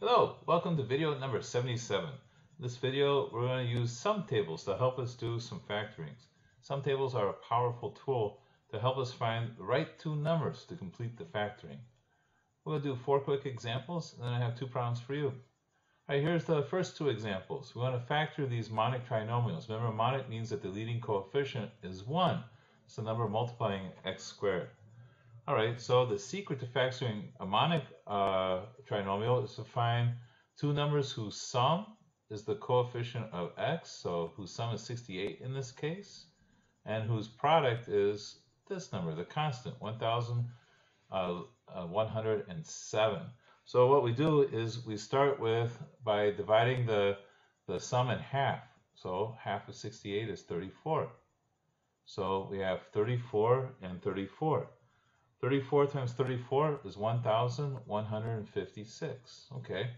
Hello, welcome to video number 77. In this video, we're going to use sum tables to help us do some factorings. Sum tables are a powerful tool to help us find the right two numbers to complete the factoring. We're going to do four quick examples, and then I have two problems for you. All right, here's the first two examples. We want to factor these monic trinomials. Remember, monic means that the leading coefficient is 1. It's the number multiplying x squared. All right, so the secret to factoring a monic uh, trinomial is to find two numbers whose sum is the coefficient of x, so whose sum is 68 in this case, and whose product is this number, the constant, 1,107. Uh, uh, so what we do is we start with by dividing the, the sum in half. So half of 68 is 34. So we have 34 and 34. 34 times 34 is 1,156. Okay,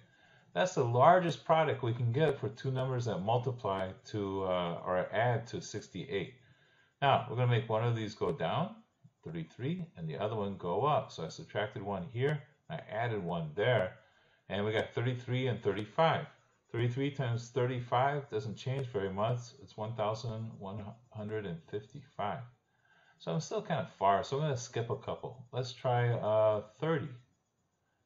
that's the largest product we can get for two numbers that multiply to uh, or add to 68. Now, we're going to make one of these go down, 33, and the other one go up. So I subtracted one here, I added one there, and we got 33 and 35. 33 times 35 doesn't change very much. It's 1,155. So I'm still kind of far, so I'm going to skip a couple. Let's try uh, 30.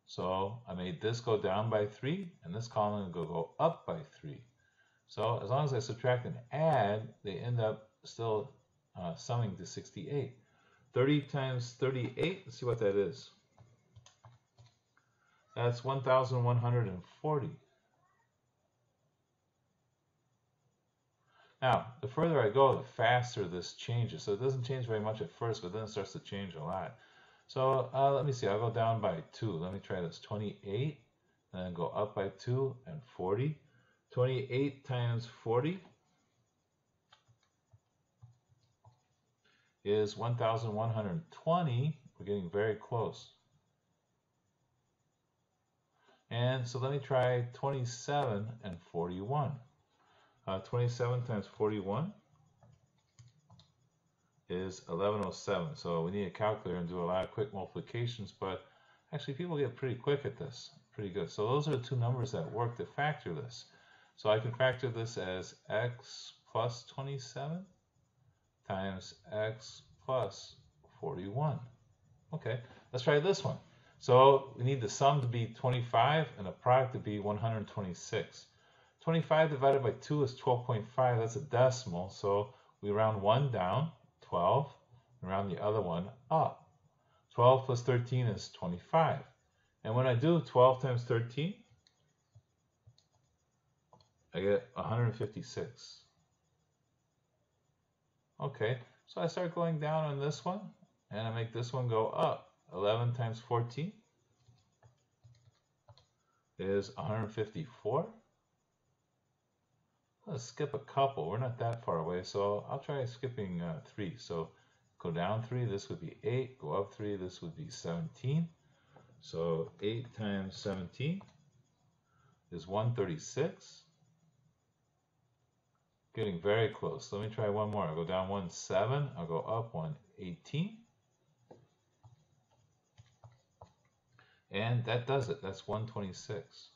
So I made this go down by 3, and this column will go up by 3. So as long as I subtract and add, they end up still uh, summing to 68. 30 times 38, let's see what that is. That's 1,140. Now, the further I go, the faster this changes. So it doesn't change very much at first, but then it starts to change a lot. So uh, let me see, I'll go down by 2. Let me try this, 28, and then go up by 2 and 40. 28 times 40 is 1,120. We're getting very close. And so let me try 27 and 41. Uh, 27 times 41 is 1107. So we need a calculator and do a lot of quick multiplications, but actually people get pretty quick at this, pretty good. So those are the two numbers that work to factor this. So I can factor this as x plus 27 times x plus 41. Okay, let's try this one. So we need the sum to be 25 and the product to be 126. 25 divided by 2 is 12.5. That's a decimal. So we round one down, 12, and round the other one up. 12 plus 13 is 25. And when I do 12 times 13, I get 156. Okay, so I start going down on this one, and I make this one go up. 11 times 14 is 154. Let's skip a couple. We're not that far away, so I'll try skipping uh, 3. So go down 3, this would be 8. Go up 3, this would be 17. So 8 times 17 is 136. Getting very close. Let me try one more. I'll go down 1, 7. I'll go up 1, 18. And that does it. That's 126.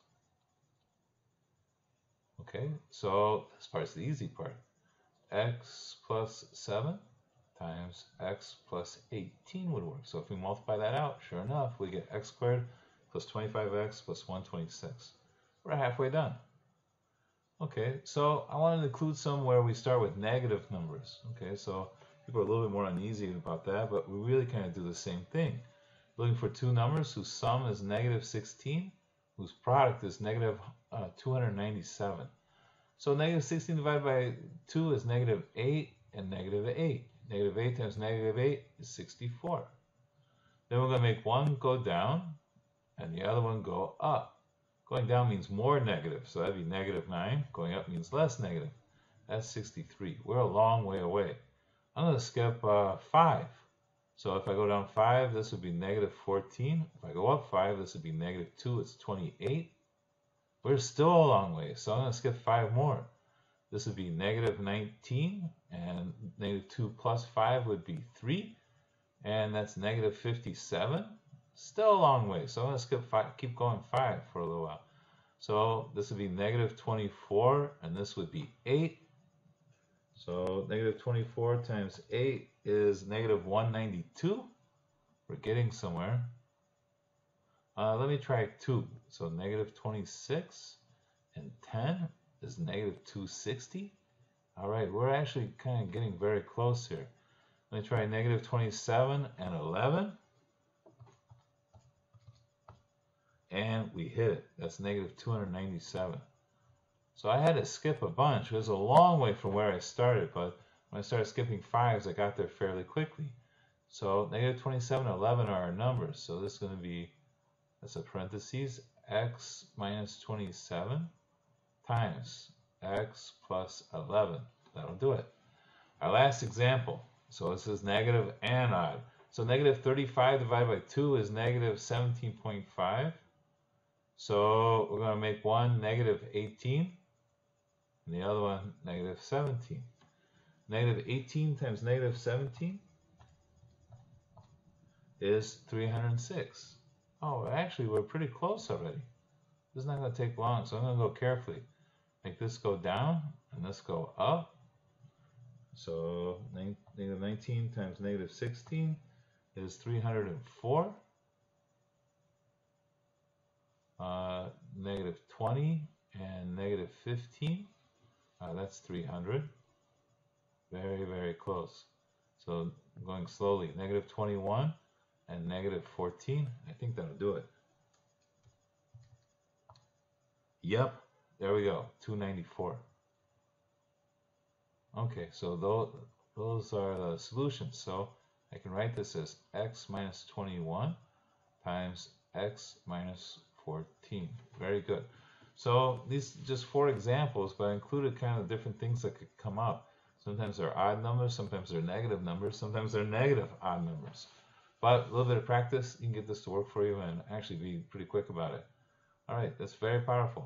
Okay, so this part's the easy part. x plus 7 times x plus 18 would work. So if we multiply that out, sure enough, we get x squared plus 25x plus 126. We're halfway done. Okay, so I wanted to include some where we start with negative numbers. Okay, so people are a little bit more uneasy about that, but we really kind of do the same thing. Looking for two numbers whose sum is negative 16, whose product is negative, uh, 297. So negative 16 divided by 2 is negative 8 and negative 8. Negative 8 times negative 8 is 64. Then we're going to make one go down and the other one go up. Going down means more negative, so that'd be negative 9. Going up means less negative. That's 63. We're a long way away. I'm going to skip uh, 5. So if I go down 5, this would be negative 14. If I go up 5, this would be negative 2. It's 28. We're still a long way, so I'm going to skip 5 more. This would be negative 19, and negative 2 plus 5 would be 3, and that's negative 57. Still a long way, so I'm going to skip five, keep going 5 for a little while. So this would be negative 24, and this would be 8. So negative 24 times 8 is negative 192. We're getting somewhere. Uh, let me try 2. So negative 26 and 10 is negative 260. All right, we're actually kind of getting very close here. Let me try negative 27 and 11. And we hit it. That's negative 297. So I had to skip a bunch. It was a long way from where I started, but when I started skipping fives, I got there fairly quickly. So negative 27 and 11 are our numbers. So this is going to be, that's a parentheses, x minus 27 times x plus 11. That'll do it. Our last example. So this is negative and odd. So negative 35 divided by 2 is negative 17.5. So we're going to make one negative 18 and the other one negative 17. Negative 18 times negative 17 is 306. Oh, actually, we're pretty close already. This is not going to take long, so I'm going to go carefully. Make this go down and this go up. So negative 19 times negative 16 is 304. Uh, negative 20 and negative 15, uh, that's 300. Very, very close. So going slowly, negative 21 and negative 14, I think that'll do it. Yep, there we go, 294. Okay, so those, those are the solutions. So I can write this as x minus 21 times x minus 14. Very good. So these just four examples, but I included kind of different things that could come up. Sometimes they're odd numbers, sometimes they're negative numbers, sometimes they're negative odd numbers. But a little bit of practice, you can get this to work for you and actually be pretty quick about it. All right, that's very powerful.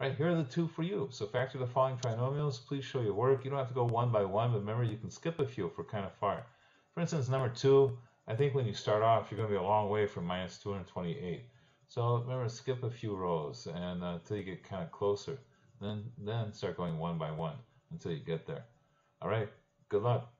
All right, here are the two for you. So factor the following trinomials. Please show your work. You don't have to go one by one, but remember you can skip a few we're kind of far. For instance, number two, I think when you start off, you're going to be a long way from minus 228. So remember, skip a few rows and uh, until you get kind of closer. Then, then start going one by one until you get there. All right, good luck.